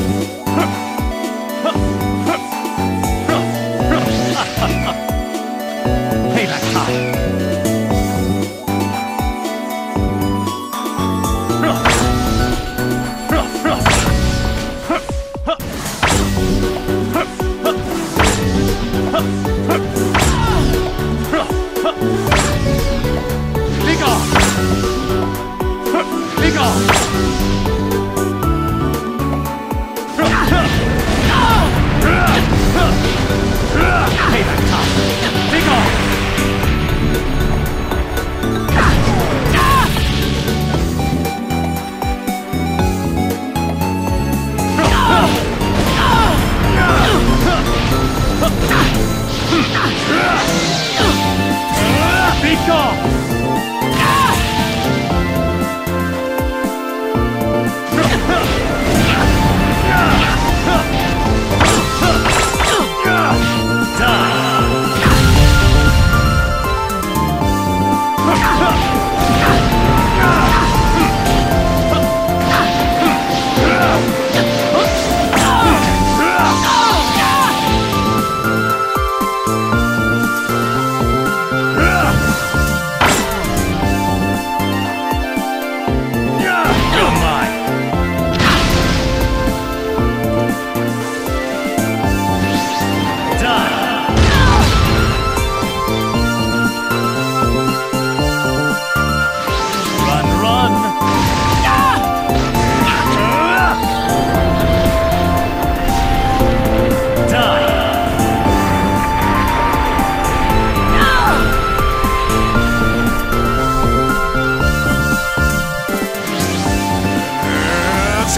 Bye.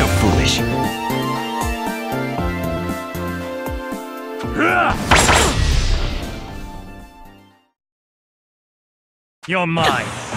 so foolish. You're mine.